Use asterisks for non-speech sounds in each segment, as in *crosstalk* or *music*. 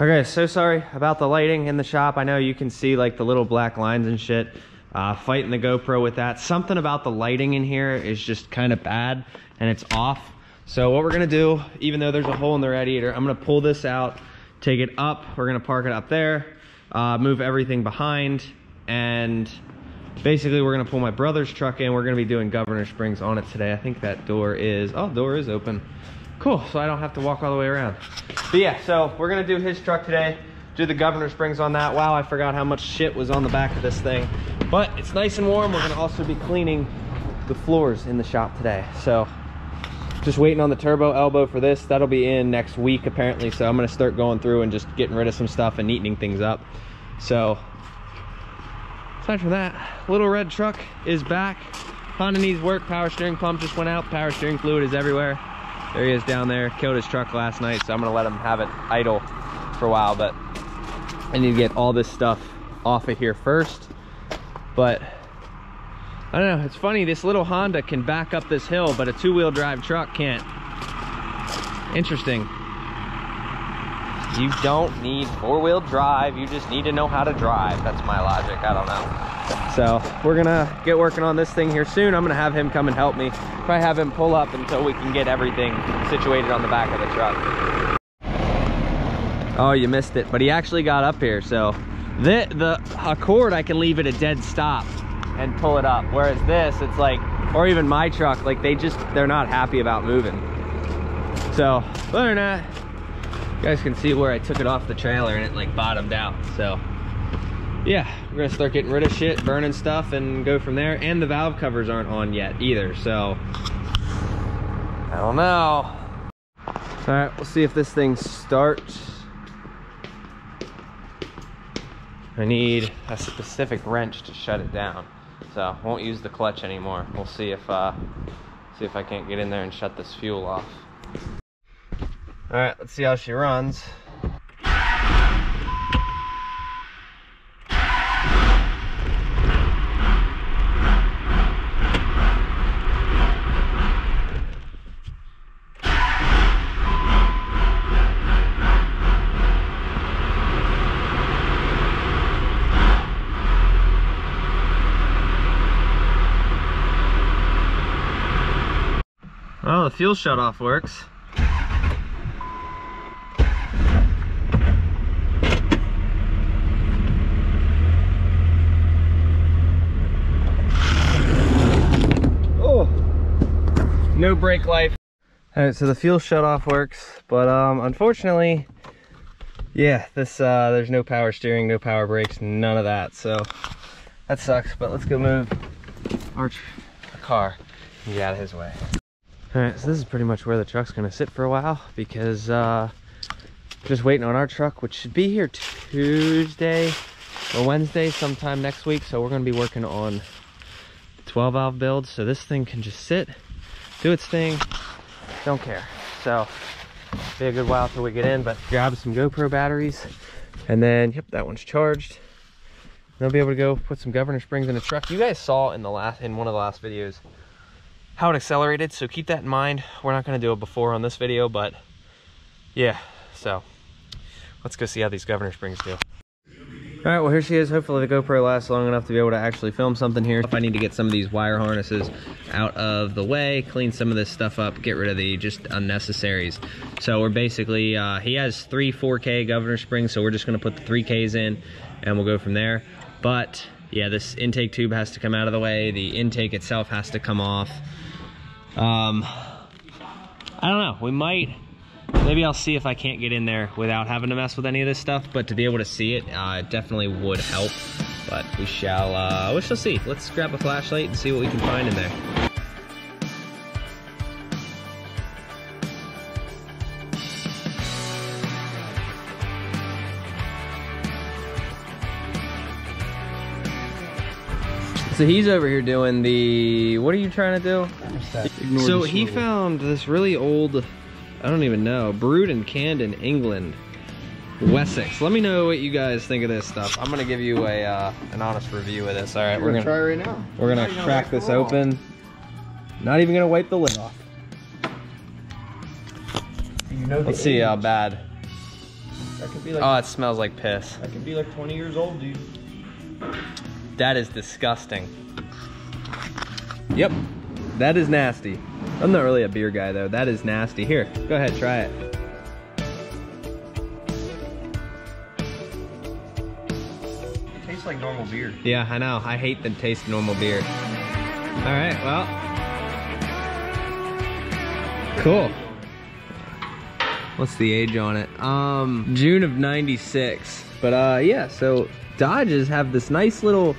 Okay, so sorry about the lighting in the shop. I know you can see like the little black lines and shit. Uh, fighting the GoPro with that. Something about the lighting in here is just kind of bad and it's off. So what we're gonna do, even though there's a hole in the radiator, I'm gonna pull this out, take it up. We're gonna park it up there, uh, move everything behind, and basically we're gonna pull my brother's truck in. We're gonna be doing governor springs on it today. I think that door is, oh, door is open. Cool, so I don't have to walk all the way around. But yeah, so we're gonna do his truck today, do the governor springs on that. Wow, I forgot how much shit was on the back of this thing. But it's nice and warm. We're gonna also be cleaning the floors in the shop today. So just waiting on the turbo elbow for this. That'll be in next week apparently. So I'm gonna start going through and just getting rid of some stuff and neatening things up. So aside from that, little red truck is back. Honda needs work. Power steering pump just went out. Power steering fluid is everywhere. There he is down there. Killed his truck last night, so I'm gonna let him have it idle for a while, but I need to get all this stuff off of here first. But I don't know, it's funny, this little Honda can back up this hill, but a two-wheel drive truck can't. Interesting. You don't need four-wheel drive, you just need to know how to drive. That's my logic, I don't know. So we're gonna get working on this thing here soon. I'm gonna have him come and help me. Probably have him pull up until we can get everything situated on the back of the truck. Oh, you missed it, but he actually got up here. So the, the Accord, I can leave it a dead stop and pull it up. Whereas this, it's like, or even my truck, like they just, they're not happy about moving. So other than that, you guys can see where I took it off the trailer and it like bottomed out. So yeah, we're gonna start getting rid of shit, burning stuff and go from there. And the valve covers aren't on yet either. So I don't know. All right, we'll see if this thing starts. I need a specific wrench to shut it down. So won't use the clutch anymore. We'll see if uh, see if I can't get in there and shut this fuel off. All right, let's see how she runs. Oh, the fuel shutoff works. Oh, no brake life. All right, so the fuel shutoff works, but um, unfortunately, yeah, this uh, there's no power steering, no power brakes, none of that. So that sucks, but let's go move our car and get out of his way. All right, so this is pretty much where the truck's gonna sit for a while because uh, just waiting on our truck, which should be here Tuesday or Wednesday sometime next week. So we're gonna be working on 12 valve build. So this thing can just sit, do its thing, don't care. So be a good while till we get in, but grab some GoPro batteries and then, yep, that one's charged. They'll be able to go put some governor springs in the truck. You guys saw in the last, in one of the last videos, how it accelerated so keep that in mind. We're not going to do it before on this video but yeah so let's go see how these governor springs do. All right well here she is. Hopefully the gopro lasts long enough to be able to actually film something here. If i need to get some of these wire harnesses out of the way clean some of this stuff up get rid of the just unnecessaries. So we're basically uh, he has three 4k governor springs so we're just going to put the 3ks in and we'll go from there. But yeah this intake tube has to come out of the way. The intake itself has to come off um, I don't know. We might, maybe I'll see if I can't get in there without having to mess with any of this stuff. But to be able to see it, uh, it definitely would help. But we shall, uh, we shall see. Let's grab a flashlight and see what we can find in there. So he's over here doing the, what are you trying to do? So he found this really old, I don't even know, brewed in Camden, England, Wessex. Let me know what you guys think of this stuff. I'm gonna give you a uh, an honest review of this. All right, We're we're gonna gonna try right now. we're gonna Now you know crack right this from wrong. open. Not even gonna wipe the lid off. You know Let's see age. how bad. That could be like Oh, it smells like piss. that could be like 20 years old, dude. That is disgusting. Yep, that is nasty. I'm not really a beer guy though. That is nasty. Here, go ahead, try it. It tastes like normal beer. Yeah, I know. I hate the taste of normal beer. All right, well. Cool. What's the age on it? Um, June of 96. But uh, yeah, so Dodges have this nice little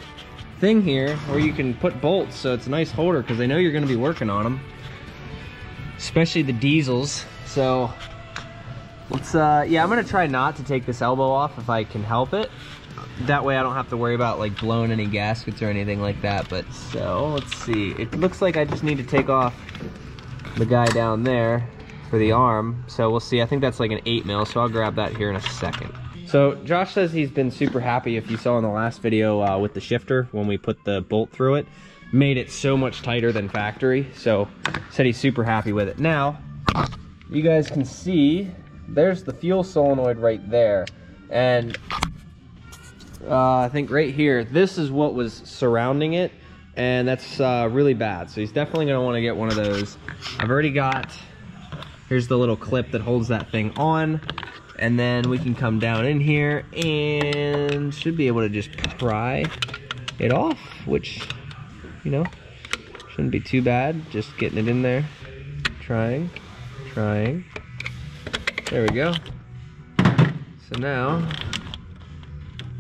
thing here where you can put bolts, so it's a nice holder because they know you're gonna be working on them. Especially the diesels. So let's, uh, yeah, I'm gonna try not to take this elbow off if I can help it that way I don't have to worry about like blowing any gaskets or anything like that. But so let's see. It looks like I just need to take off the guy down there for the arm. So we'll see. I think that's like an eight mil. So I'll grab that here in a second. So Josh says he's been super happy. If you saw in the last video uh, with the shifter when we put the bolt through it, made it so much tighter than factory. So said he's super happy with it. Now you guys can see there's the fuel solenoid right there, and uh, I think right here, this is what was surrounding it, and that's uh, really bad. So he's definitely gonna wanna get one of those. I've already got, here's the little clip that holds that thing on, and then we can come down in here and should be able to just pry it off, which, you know, shouldn't be too bad. Just getting it in there, trying, trying. There we go. So now,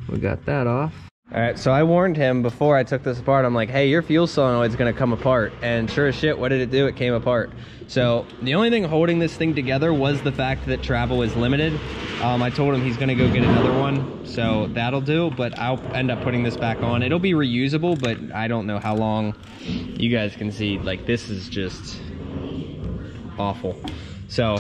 we got that off. All right, so I warned him before I took this apart. I'm like, hey, your fuel solenoid's gonna come apart. And sure as shit, what did it do? It came apart. So the only thing holding this thing together was the fact that travel is limited. Um, I told him he's gonna go get another one, so that'll do, but I'll end up putting this back on. It'll be reusable, but I don't know how long you guys can see. Like, this is just awful. So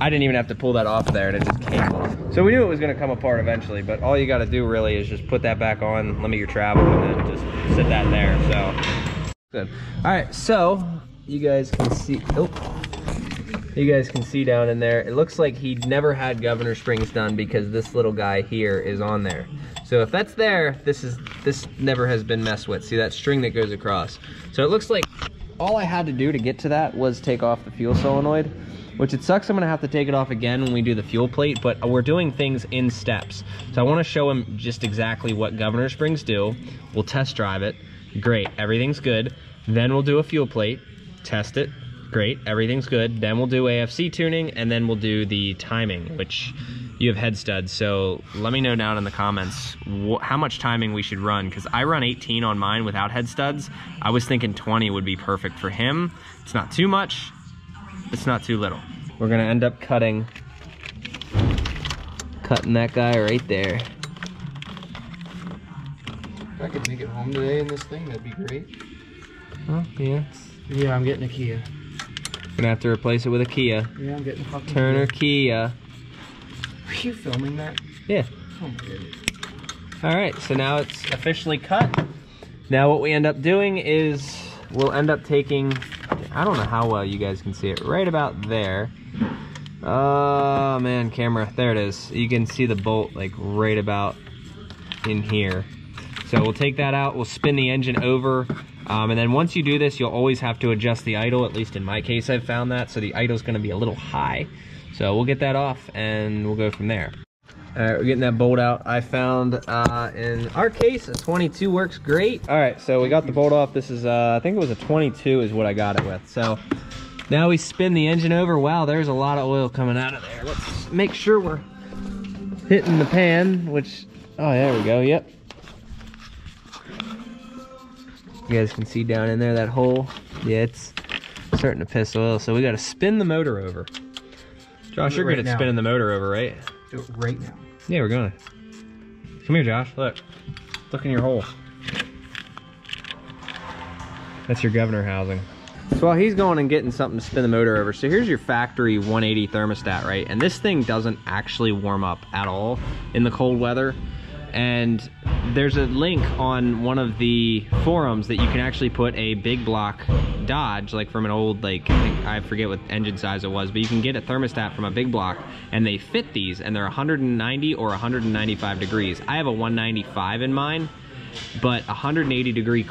I didn't even have to pull that off there and it just came off. So we knew it was gonna come apart eventually, but all you gotta do really is just put that back on, limit your travel, and then just sit that there, so. Good. All right, so you guys can see, oh, you guys can see down in there, it looks like he never had governor springs done because this little guy here is on there. So if that's there, this is this never has been messed with. See that string that goes across. So it looks like all I had to do to get to that was take off the fuel solenoid which it sucks I'm gonna have to take it off again when we do the fuel plate, but we're doing things in steps. So I wanna show him just exactly what governor springs do. We'll test drive it. Great, everything's good. Then we'll do a fuel plate, test it. Great, everything's good. Then we'll do AFC tuning, and then we'll do the timing, which you have head studs. So let me know down in the comments how much timing we should run, because I run 18 on mine without head studs. I was thinking 20 would be perfect for him. It's not too much, it's not too little. We're gonna end up cutting, cutting that guy right there. If I could make it home today in this thing, that'd be great. Oh, yeah. Yeah, I'm getting a Kia. Gonna have to replace it with a Kia. Yeah, I'm getting a fucking Turner Kia. Are you filming that? Yeah. Oh my goodness. All right, so now it's officially cut. Now what we end up doing is we'll end up taking, I don't know how well you guys can see it, right about there. Oh man, camera, there it is. You can see the bolt like right about in here. So we'll take that out, we'll spin the engine over, um, and then once you do this, you'll always have to adjust the idle, at least in my case I've found that, so the idle's gonna be a little high. So we'll get that off and we'll go from there. All right, we're getting that bolt out. I found, uh, in our case, a 22 works great. All right, so we got the bolt off. This is, uh, I think it was a 22 is what I got it with. So now we spin the engine over. Wow, there's a lot of oil coming out of there. Let's make sure we're hitting the pan, which, oh, there we go, yep. You guys can see down in there that hole. Yeah, it's starting to piss oil. So we got to spin the motor over. Josh, you're right good at now. spinning the motor over, right? Do it right now. Yeah, we're gonna. Come here, Josh. Look. Look in your hole. That's your governor housing. So while he's going and getting something to spin the motor over, so here's your factory 180 thermostat, right? And this thing doesn't actually warm up at all in the cold weather. And there's a link on one of the forums that you can actually put a big block Dodge, like from an old, like, I, think, I forget what engine size it was, but you can get a thermostat from a big block, and they fit these, and they're 190 or 195 degrees. I have a 195 in mine, but 180 degree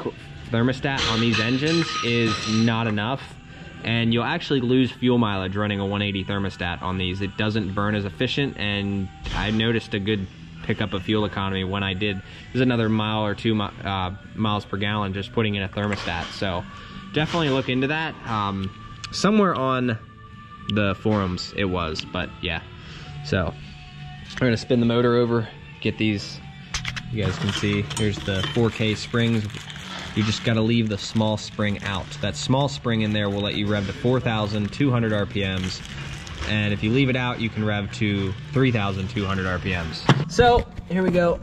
thermostat on these engines is not enough and you'll actually lose fuel mileage running a 180 thermostat on these. It doesn't burn as efficient, and I noticed a good pickup a fuel economy when I did. There's another mile or two uh, miles per gallon just putting in a thermostat. So definitely look into that. Um, somewhere on the forums it was, but yeah. So we're gonna spin the motor over, get these. You guys can see here's the 4K springs you just got to leave the small spring out. That small spring in there will let you rev to 4,200 RPMs. And if you leave it out, you can rev to 3,200 RPMs. So here we go.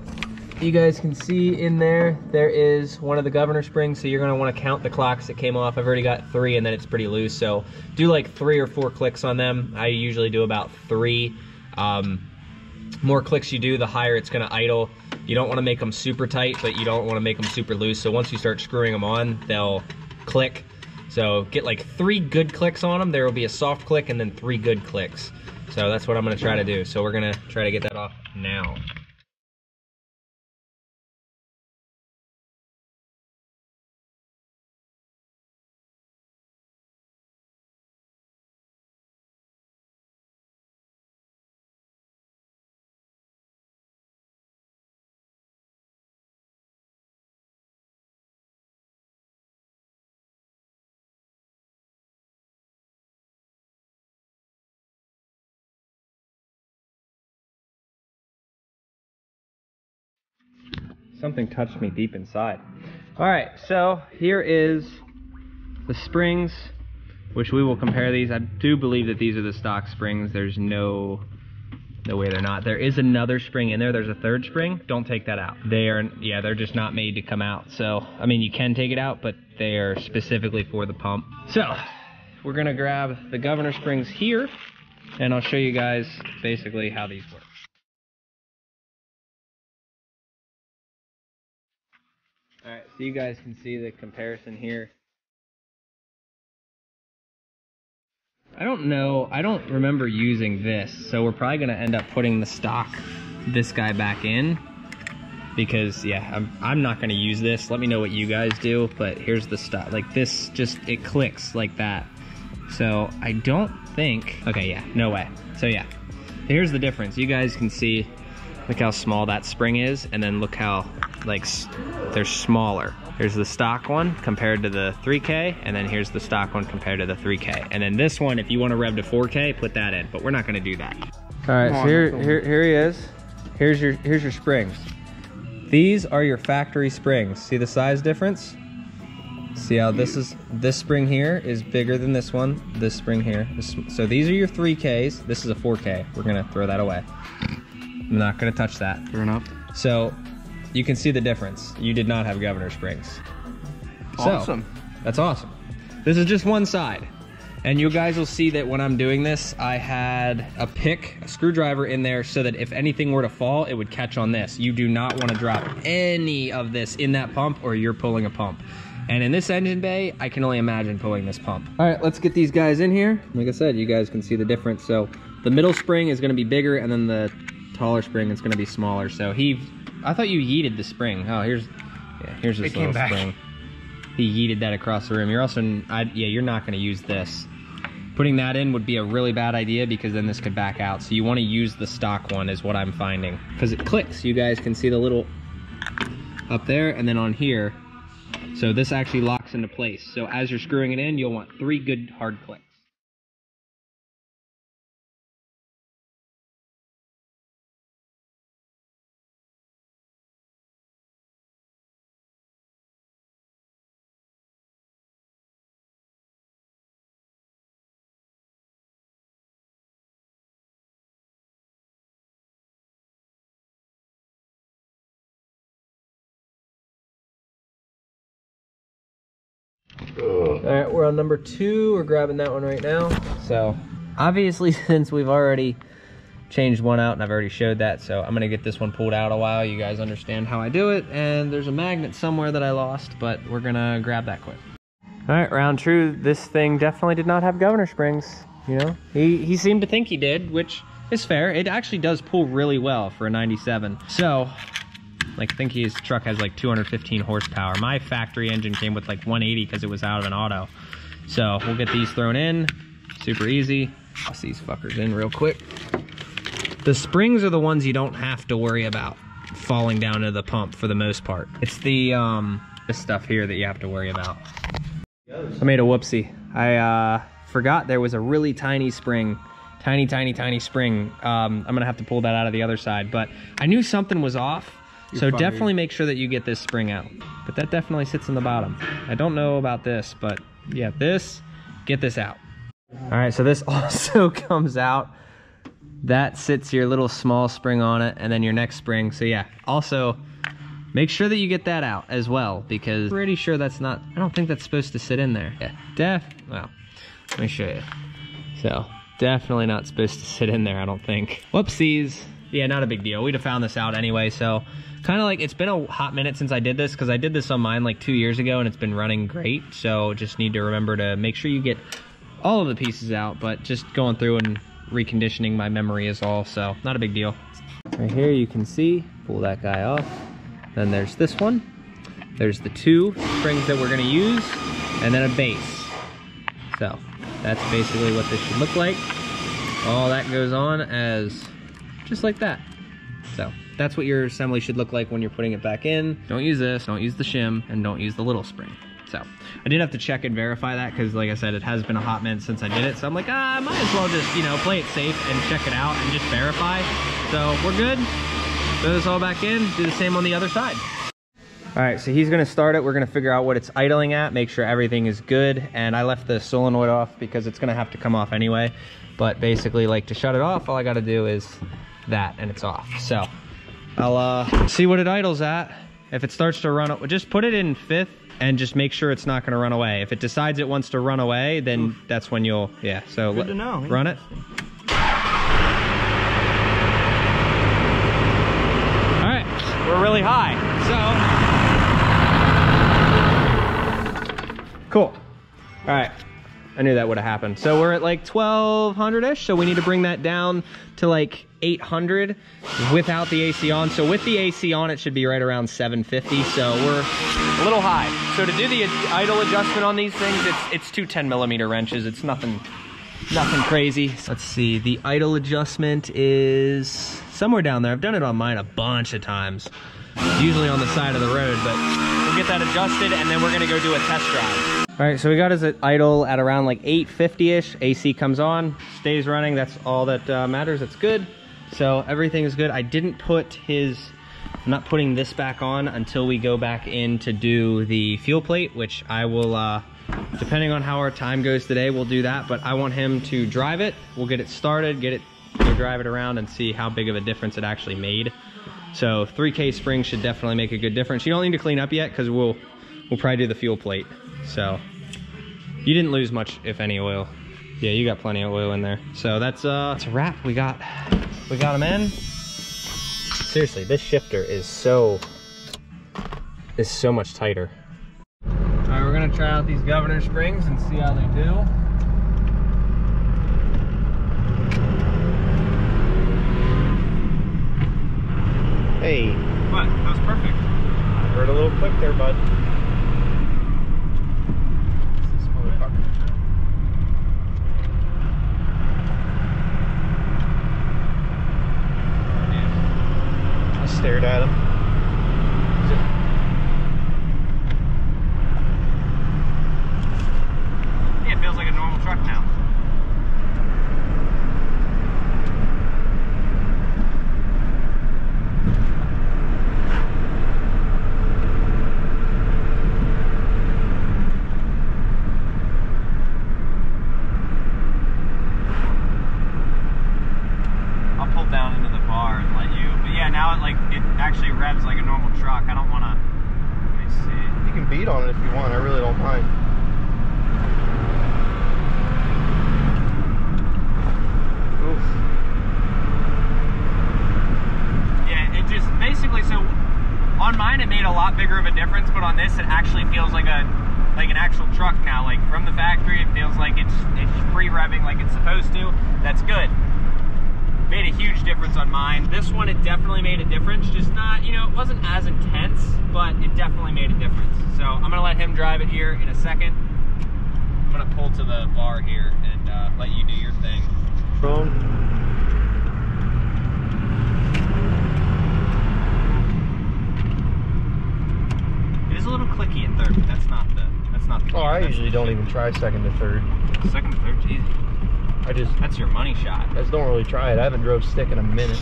You guys can see in there, there is one of the governor springs. So you're gonna wanna count the clocks that came off. I've already got three and then it's pretty loose. So do like three or four clicks on them. I usually do about three. Um, more clicks you do, the higher it's gonna idle. You don't wanna make them super tight, but you don't wanna make them super loose. So once you start screwing them on, they'll click. So get like three good clicks on them. There will be a soft click and then three good clicks. So that's what I'm gonna try to do. So we're gonna try to get that off now. Something touched me deep inside. All right, so here is the springs, which we will compare these. I do believe that these are the stock springs. There's no no way they're not. There is another spring in there. There's a third spring. Don't take that out. They are, yeah, they're just not made to come out. So, I mean, you can take it out, but they are specifically for the pump. So, we're gonna grab the governor springs here, and I'll show you guys basically how these work. So you guys can see the comparison here. I don't know, I don't remember using this, so we're probably to end up putting the stock, this guy back in. Because, yeah, I'm, I'm not to use this. Let me know what you guys do, but here's the stock. Like, this just, it clicks like that. So, I don't think, okay, yeah, no way. So, yeah, here's the difference. You guys can see, look how small that spring is, and then look how like they're smaller. Here's the stock one compared to the 3K, and then here's the stock one compared to the 3K. And then this one, if you want to rev to 4K, put that in, but we're not gonna do that. All right, so here, here, here he is. Here's your, here's your springs. These are your factory springs. See the size difference? See how this is, this spring here is bigger than this one, this spring here. This, so these are your 3Ks, this is a 4K. We're gonna throw that away. I'm not gonna touch that. Fair enough. So you can see the difference. You did not have governor springs. Awesome. So, that's awesome. This is just one side. And you guys will see that when I'm doing this, I had a pick, a screwdriver in there so that if anything were to fall, it would catch on this. You do not want to drop any of this in that pump or you're pulling a pump. And in this engine bay, I can only imagine pulling this pump. All right, let's get these guys in here. Like I said, you guys can see the difference. So the middle spring is gonna be bigger and then the taller spring is gonna be smaller. So he I thought you yeeted the spring. Oh, here's yeah, here's this it little spring. He yeeted that across the room. You're also, I, yeah, you're not going to use this. Putting that in would be a really bad idea because then this could back out. So you want to use the stock one is what I'm finding. Because it clicks. You guys can see the little up there and then on here. So this actually locks into place. So as you're screwing it in, you'll want three good hard clicks. We're on number two. We're grabbing that one right now. So obviously *laughs* since we've already changed one out and I've already showed that. So I'm gonna get this one pulled out a while. You guys understand how I do it. And there's a magnet somewhere that I lost, but we're gonna grab that quick. All right, round true. This thing definitely did not have governor springs. You know, he, he seemed to think he did, which is fair. It actually does pull really well for a 97. So, like, I think his truck has like 215 horsepower. My factory engine came with like 180 because it was out of an auto. So we'll get these thrown in, super easy. Toss these fuckers in real quick. The springs are the ones you don't have to worry about falling down to the pump for the most part. It's the um this stuff here that you have to worry about. I made a whoopsie. I uh, forgot there was a really tiny spring, tiny, tiny, tiny spring. Um, I'm gonna have to pull that out of the other side, but I knew something was off. You're so fired. definitely make sure that you get this spring out. But that definitely sits in the bottom. I don't know about this, but yeah, this, get this out. All right, so this *laughs* also comes out. That sits your little small spring on it, and then your next spring. So yeah, also make sure that you get that out as well, because pretty sure that's not, I don't think that's supposed to sit in there. Yeah, def, well, let me show you. So definitely not supposed to sit in there, I don't think. Whoopsies. Yeah, not a big deal. We'd have found this out anyway, so kind of like it's been a hot minute since I did this because I did this on mine like two years ago and it's been running great. So just need to remember to make sure you get all of the pieces out, but just going through and reconditioning my memory is all, so not a big deal. Right here you can see, pull that guy off. Then there's this one. There's the two springs that we're gonna use, and then a base. So that's basically what this should look like. All that goes on as just like that. So that's what your assembly should look like when you're putting it back in. Don't use this, don't use the shim, and don't use the little spring. So I didn't have to check and verify that because like I said, it has been a hot minute since I did it. So I'm like, ah, I might as well just, you know, play it safe and check it out and just verify. So we're good. Throw this all back in, do the same on the other side. All right, so he's gonna start it. We're gonna figure out what it's idling at, make sure everything is good. And I left the solenoid off because it's gonna have to come off anyway. But basically, like to shut it off, all I gotta do is that and it's off. So I'll uh, see what it idles at. If it starts to run, just put it in fifth and just make sure it's not gonna run away. If it decides it wants to run away, then that's when you'll, yeah. So Good to know. run it. All right, we're really high, so. Cool. All right, I knew that would have happened. So we're at like 1200-ish, so we need to bring that down to like 800 without the AC on. So with the AC on, it should be right around 750, so we're a little high. So to do the idle adjustment on these things, it's, it's two 10 millimeter wrenches. It's nothing nothing crazy. Let's see, the idle adjustment is somewhere down there. I've done it on mine a bunch of times. Usually on the side of the road, but we'll get that adjusted and then we're gonna go do a test drive. All right, so we got his idle at around like 850-ish. AC comes on, stays running. That's all that uh, matters. That's good. So everything is good. I didn't put his, I'm not putting this back on until we go back in to do the fuel plate, which I will, uh, depending on how our time goes today, we'll do that. But I want him to drive it. We'll get it started, get it, go drive it around and see how big of a difference it actually made. So 3K springs should definitely make a good difference. You don't need to clean up yet because we'll, we'll probably do the fuel plate. So you didn't lose much, if any, oil. Yeah, you got plenty of oil in there. So that's uh, that's a wrap. We got, we got them in. Seriously, this shifter is so, is so much tighter. All right, we're gonna try out these governor springs and see how they do. Hey, What? That was perfect. I heard a little click there, bud. This motherfucker. I stared at him. Yeah, it feels like a normal truck now. speed on it if you want. I really don't mind. Oof. Yeah, it just basically so on mine it made a lot bigger of a difference, but on this it actually feels like a like an actual truck now. Like from the factory, it feels like it's it's free revving like it's supposed to. That's good. Made a huge difference on mine. This one, it definitely made a difference. Just not, you know, it wasn't as intense, but it definitely made a difference. So I'm gonna let him drive it here in a second. I'm gonna pull to the bar here and uh, let you do your thing. It is a little clicky in third, but that's not the that's not the. Oh, I usually don't even try second to third. Second to third's easy. I just, That's your money shot. I just don't really try it. I haven't drove stick in a minute.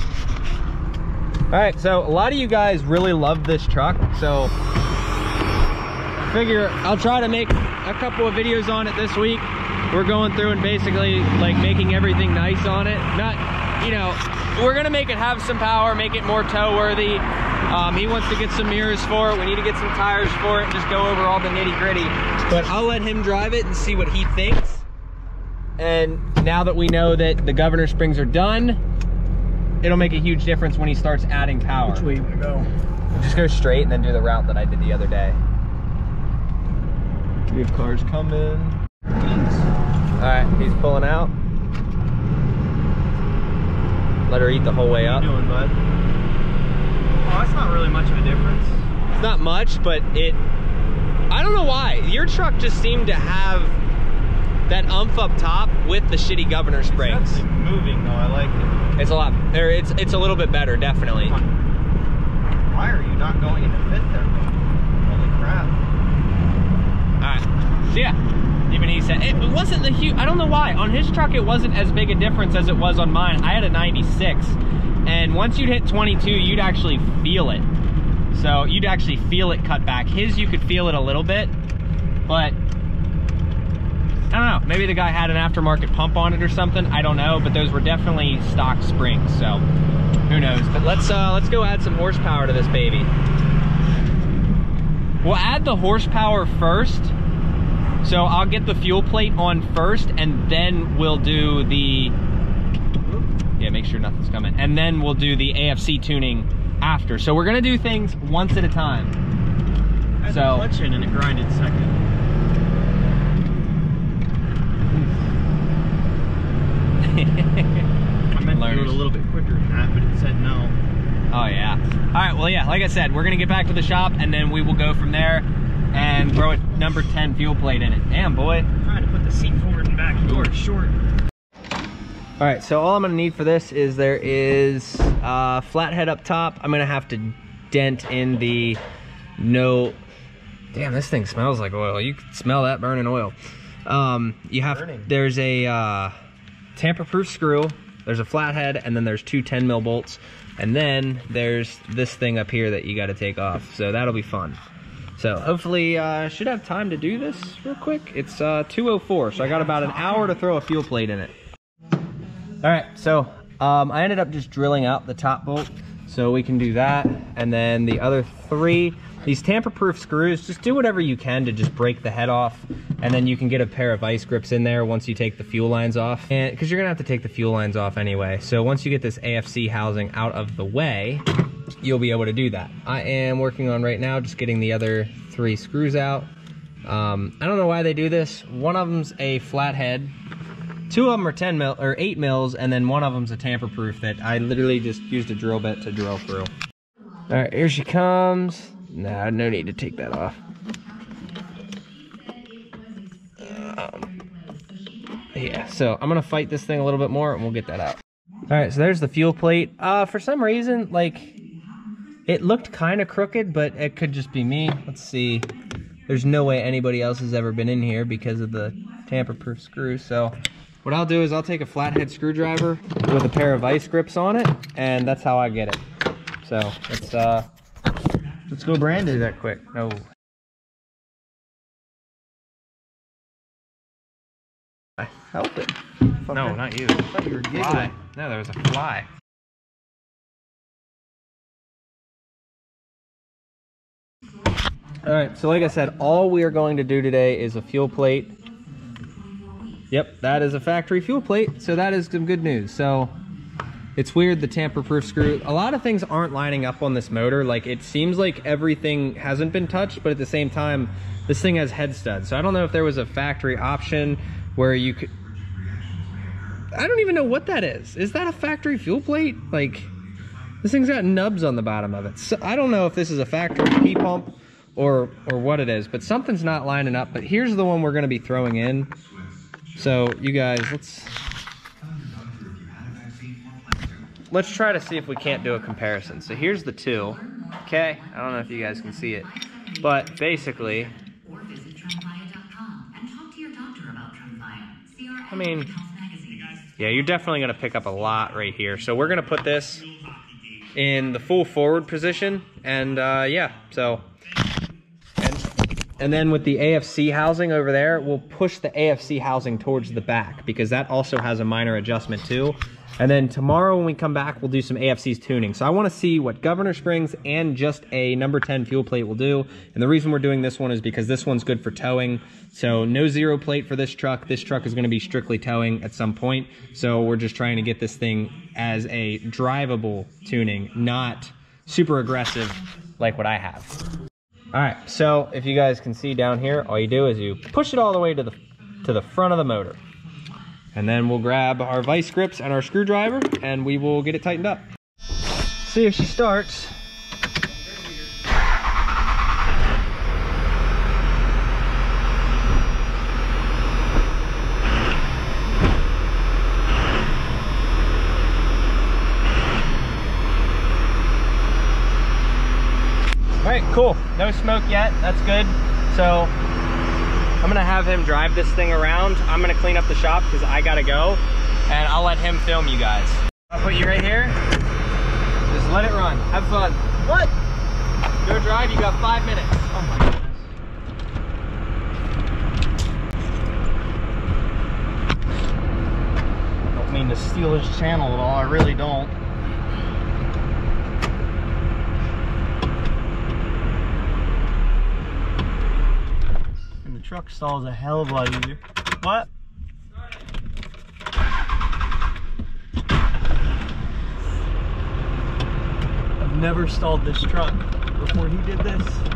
All right, so a lot of you guys really love this truck, so figure I'll try to make a couple of videos on it this week. We're going through and basically like making everything nice on it. Not, you know, we're gonna make it have some power, make it more tow worthy. Um, he wants to get some mirrors for it. We need to get some tires for it. Just go over all the nitty gritty. But I'll let him drive it and see what he thinks. And now that we know that the governor springs are done, it'll make a huge difference when he starts adding power. Which way you to go? Just go straight and then do the route that I did the other day. We have cars coming. All right, he's pulling out. Let her eat the whole way What up. you doing, bud? Oh, that's not really much of a difference. It's not much, but it, I don't know why. Your truck just seemed to have that umph up top with the shitty governor springs. That's moving though. I like it. It's a lot, or it's, it's a little bit better, definitely. Why are you not going into fifth there? Holy crap. Alright. Yeah. Even he said it wasn't the huge I don't know why. On his truck it wasn't as big a difference as it was on mine. I had a 96. And once you'd hit 22, you'd actually feel it. So you'd actually feel it cut back. His you could feel it a little bit, but don't know. Maybe the guy had an aftermarket pump on it or something. I don't know, but those were definitely stock springs. So who knows? But let's uh, let's go add some horsepower to this baby. We'll add the horsepower first. So I'll get the fuel plate on first and then we'll do the, yeah, make sure nothing's coming. And then we'll do the AFC tuning after. So we're gonna do things once at a time. So- clutch in and it grinded second. *laughs* I meant to do it a little bit quicker than that, but it said no. Oh yeah. All right, well yeah, like I said, we're gonna get back to the shop and then we will go from there and throw a number 10 fuel plate in it. Damn boy. I'm trying to put the seat forward and back. Door short. All right, so all I'm gonna need for this is there is uh, flathead up top. I'm gonna have to dent in the no. Damn, this thing smells like oil. You can smell that burning oil. Um, you have Burning. there's a uh, tamper-proof screw. There's a flathead, and then there's two 10 mil bolts, and then there's this thing up here that you got to take off. So that'll be fun. So hopefully, uh, should have time to do this real quick. It's uh, 2:04, so I got about an hour to throw a fuel plate in it. All right, so um, I ended up just drilling out the top bolt so we can do that. And then the other three, these tamper-proof screws, just do whatever you can to just break the head off. And then you can get a pair of vice grips in there once you take the fuel lines off. Because you're gonna have to take the fuel lines off anyway. So once you get this AFC housing out of the way, you'll be able to do that. I am working on right now just getting the other three screws out. Um, I don't know why they do this. One of them's a flathead Two of them are 10 mil or 8 mils, and then one of them's a tamper proof that I literally just used a drill bit to drill through. All right, here she comes. Nah, no need to take that off. Um, yeah, so I'm gonna fight this thing a little bit more, and we'll get that out. All right, so there's the fuel plate. Uh, for some reason, like, it looked kind of crooked, but it could just be me. Let's see. There's no way anybody else has ever been in here because of the tamper-proof screw. So what I'll do is I'll take a flathead screwdriver with a pair of vice grips on it, and that's how I get it. So let's uh, let's go Brandon that quick. No. I help it. No, not you. I thought you were giggling. Fly. No, there was a fly. All right, so like I said, all we are going to do today is a fuel plate. Yep, that is a factory fuel plate, so that is some good news. So It's weird, the tamper-proof screw. A lot of things aren't lining up on this motor. Like, it seems like everything hasn't been touched, but at the same time, this thing has head studs. So I don't know if there was a factory option where you could... I don't even know what that is. Is that a factory fuel plate? Like, this thing's got nubs on the bottom of it. So I don't know if this is a factory P pump or or what it is, but something's not lining up. But here's the one we're gonna be throwing in. So you guys, let's let's try to see if we can't do a comparison. So here's the two. Okay, I don't know if you guys can see it, but basically, I mean, yeah, you're definitely gonna pick up a lot right here. So we're gonna put this in the full forward position, and uh, yeah, so. And, and then with the AFC housing over there, we'll push the AFC housing towards the back because that also has a minor adjustment too. And then tomorrow when we come back, we'll do some AFC's tuning. So I wanna see what governor springs and just a number 10 fuel plate will do. And the reason we're doing this one is because this one's good for towing. So no zero plate for this truck. This truck is gonna be strictly towing at some point. So we're just trying to get this thing as a drivable tuning, not super aggressive like what I have. All right, so if you guys can see down here, all you do is you push it all the way to the to the front of the motor. And then we'll grab our vice grips and our screwdriver and we will get it tightened up. See if she starts. All right, cool. No smoke yet. That's good. So I'm gonna have him drive this thing around. I'm gonna clean up the shop because I gotta go, and I'll let him film you guys. I'll put you right here. Just let it run. Have fun. What? Go drive. You got five minutes. Oh my goodness. Don't mean to steal his channel at all. I really don't. Truck stalls a hell of a lot easier. What? I've never stalled this truck before he did this.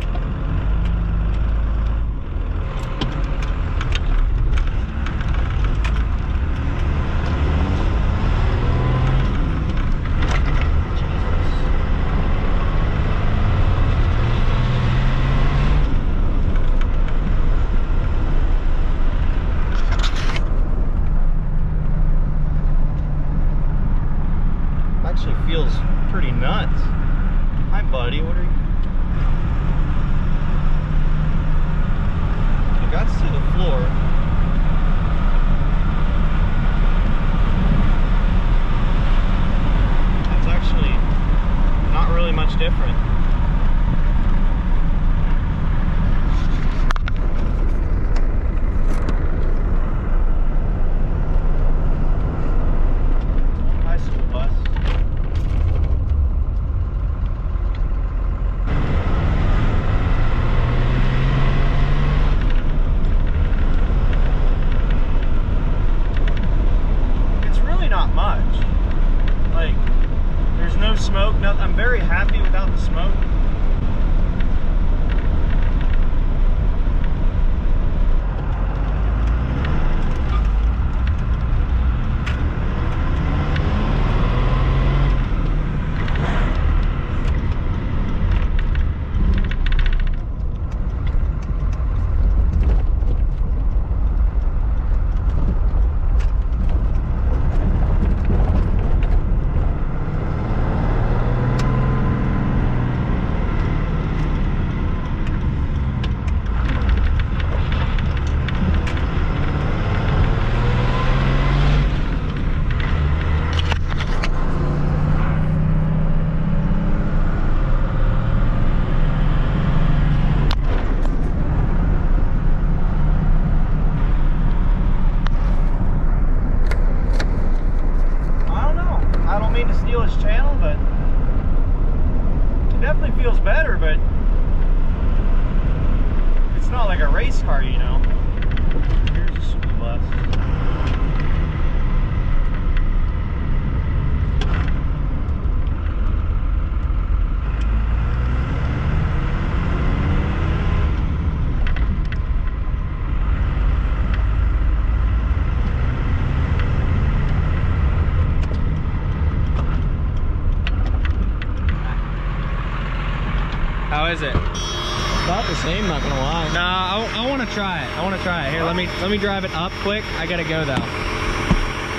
Let me drive it up quick. I gotta go though.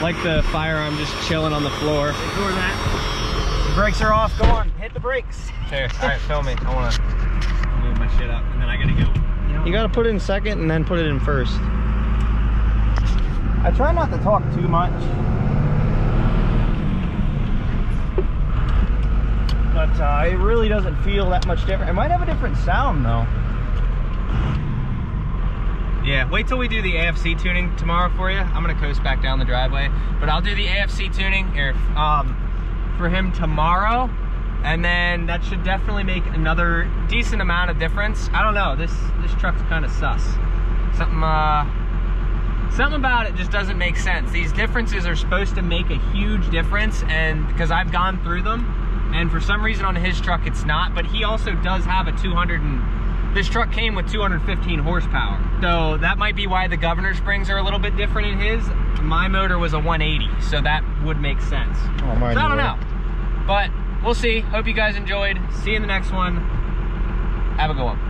Like the firearm just chilling on the floor. Ignore that. The brakes are off. Go on, hit the brakes. Here, all right, film me. I want to move my shit up, and then I gotta go. You, know, You gotta put it in second and then put it in first. I try not to talk too much. But uh, it really doesn't feel that much different. It might have a different sound though. Yeah, wait till we do the AFC tuning tomorrow for you. I'm gonna coast back down the driveway, but I'll do the AFC tuning here um, for him tomorrow, and then that should definitely make another decent amount of difference. I don't know, this this truck's kind of sus. Something uh, something about it just doesn't make sense. These differences are supposed to make a huge difference, and because I've gone through them, and for some reason on his truck it's not, but he also does have a 200 and this truck came with 215 horsepower. So that might be why the governor springs are a little bit different in his. My motor was a 180, so that would make sense. Oh, mine so I don't know. But we'll see. Hope you guys enjoyed. See you in the next one. Have a good one.